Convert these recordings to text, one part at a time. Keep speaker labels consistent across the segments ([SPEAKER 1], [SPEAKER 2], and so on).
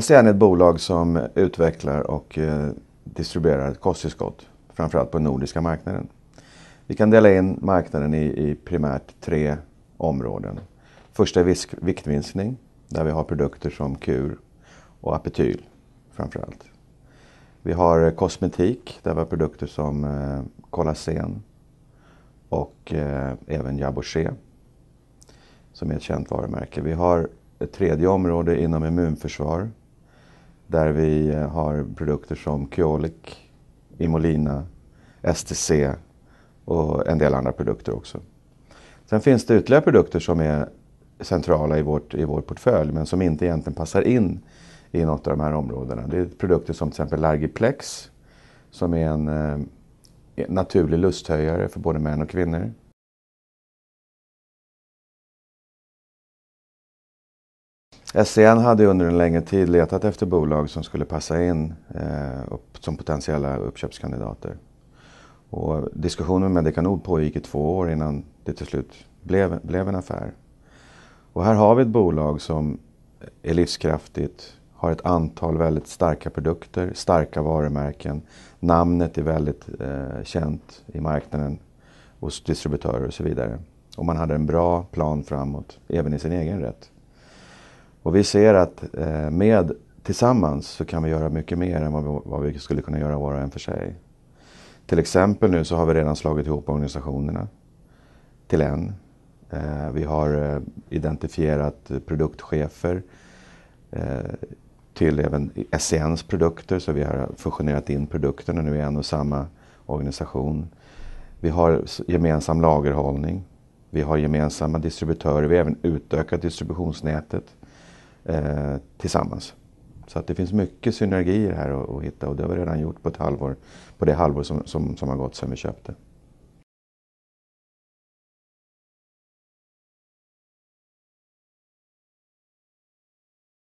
[SPEAKER 1] SCN är ett bolag som utvecklar och eh, distribuerar ett kosttillskott, framförallt på den nordiska marknaden. Vi kan dela in marknaden i, i primärt tre områden. Första är viktminskning, där vi har produkter som kur och apetyl framförallt. Vi har eh, kosmetik, där vi har produkter som eh, kollagen och eh, även Jaboché, som är ett känt varumärke. Vi har ett tredje område inom immunförsvar, där vi eh, har produkter som Kyolic, Imolina, STC och en del andra produkter också. Sen finns det ytterligare produkter som är centrala i, vårt, i vår portfölj men som inte egentligen passar in i något av de här områdena. Det är produkter som till exempel Largiplex som är en eh, naturlig lusthöjare för både män och kvinnor. SCN hade under en längre tid letat efter bolag som skulle passa in eh, upp, som potentiella uppköpskandidater. Och diskussionen med Dekanod pågick i två år innan det till slut blev, blev en affär. Och här har vi ett bolag som är livskraftigt, har ett antal väldigt starka produkter, starka varumärken. Namnet är väldigt eh, känt i marknaden hos distributörer och så vidare. Och man hade en bra plan framåt, även i sin egen rätt. Och vi ser att eh, med tillsammans så kan vi göra mycket mer än vad vi, skulle kunna göra var och en för sig. Till exempel nu så har vi redan slagit ihop organisationerna till en. Eh, vi har eh, identifierat produktchefer till även SCNs produkter så vi har fusionerat in produkterna nu i en och samma organisation. Vi har gemensam lagerhållning. Vi har gemensamma distributörer. Vi har även utökat distributionsnätet eh, tillsammans. Så att det finns mycket synergier här att, att, hitta och det har vi redan gjort på ett halvår, på det halvår som, som, som har gått sedan vi köpte.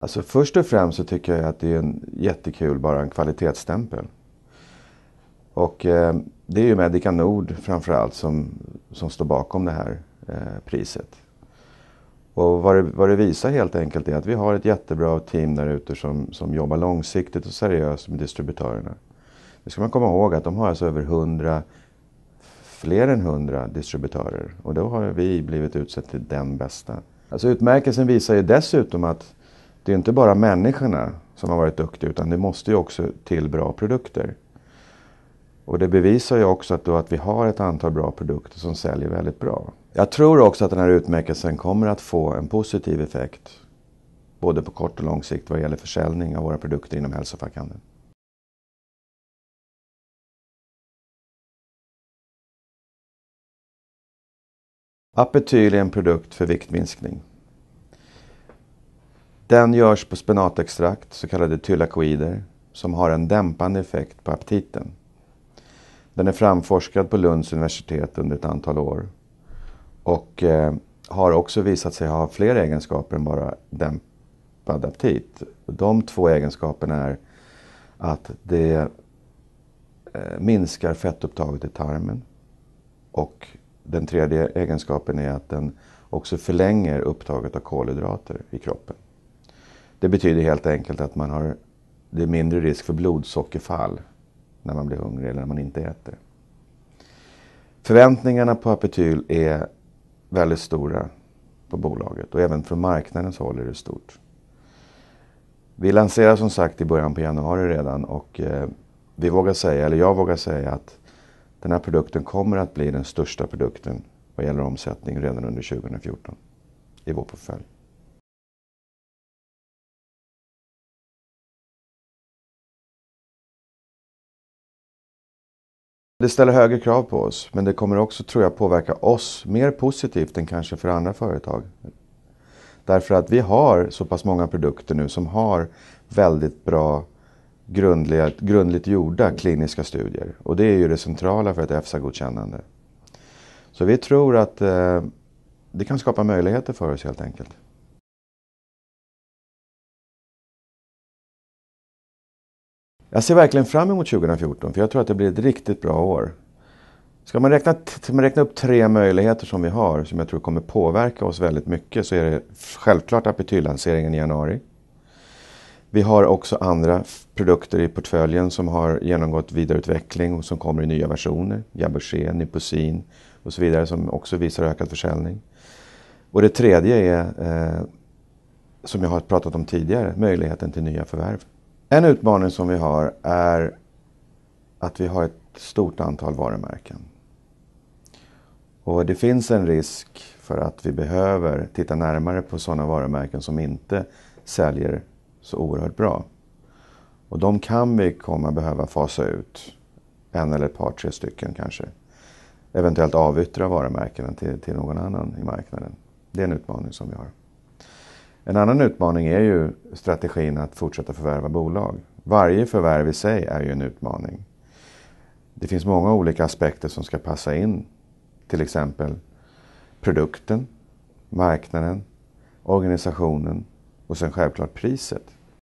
[SPEAKER 1] Alltså först och främst så tycker jag att det är en jättekul, bara en kvalitetsstämpel. Och eh, det är ju Medica Nord framförallt som, som står bakom det här eh, priset. Och vad det, vad det, visar helt enkelt är att vi har ett jättebra team där ute som, som jobbar långsiktigt och seriöst med distributörerna. Det ska man komma ihåg att de har alltså över 100, fler än 100 distributörer. Och då har vi blivit utsett till den bästa. Alltså utmärkelsen visar ju dessutom att det är inte bara människorna som har varit duktiga utan det måste ju också till bra produkter. Och det bevisar ju också att, då att vi har ett antal bra produkter som säljer väldigt bra. Jag tror också att den här utmärkelsen kommer att få en positiv effekt både på kort och lång sikt vad gäller försäljning av våra produkter inom hälsofackhandeln. Apetyl är en produkt för viktminskning. Den görs på spenatextrakt, så kallade tylakoider, som har en dämpande effekt på aptiten. Den är framforskad på Lunds universitet under ett antal år och eh, har också visat sig ha fler egenskaper än bara dämpad aptit. De två egenskaperna är att det eh, minskar fettupptaget i tarmen och den tredje egenskapen är att den också förlänger upptaget av kolhydrater i kroppen. Det betyder helt enkelt att man har, det är mindre risk för blodsockerfall när man blir hungrig eller när man inte äter. Förväntningarna på Apetyl är väldigt stora på bolaget och även från marknadens håll är det stort. Vi lanserar som sagt i början på januari redan och eh, vi vågar säga, eller jag vågar säga att den här produkten kommer att bli den största produkten vad gäller omsättning redan under 2014 i vår portfölj. Det ställer högre krav på oss, men det kommer också, tror jag, påverka oss mer positivt än kanske för andra företag. Därför att vi har så pass många produkter nu som har väldigt bra grundligt, grundligt gjorda kliniska studier. Och det är ju det centrala för ett EFSA-godkännande. Så vi tror att eh, det kan skapa möjligheter för oss helt enkelt. Jag ser verkligen fram emot 2014 för jag tror att det blir ett riktigt bra år. Ska man räkna, ska man räkna upp tre möjligheter som vi har som jag tror kommer påverka oss väldigt mycket så är det självklart apetyllanseringen i januari. Vi har också andra produkter i portföljen som har genomgått vidareutveckling och som kommer i nya versioner. Jabushé, Niposin och så vidare som också visar ökad försäljning. Och det tredje är, eh, som jag har pratat om tidigare, möjligheten till nya förvärv. En utmaning som vi har är att vi har ett stort antal varumärken. Och det finns en risk för att vi behöver titta närmare på sådana varumärken som inte säljer så oerhört bra. Och de kan vi komma behöva fasa ut. En eller ett par, tre stycken kanske. Eventuellt avyttra varumärkena till, till någon annan i marknaden. Det är en utmaning som vi har. En annan utmaning är ju strategin att fortsätta förvärva bolag. Varje förvärv i sig är ju en utmaning. Det finns många olika aspekter som ska passa in. Till exempel produkten, marknaden, organisationen och sen självklart priset.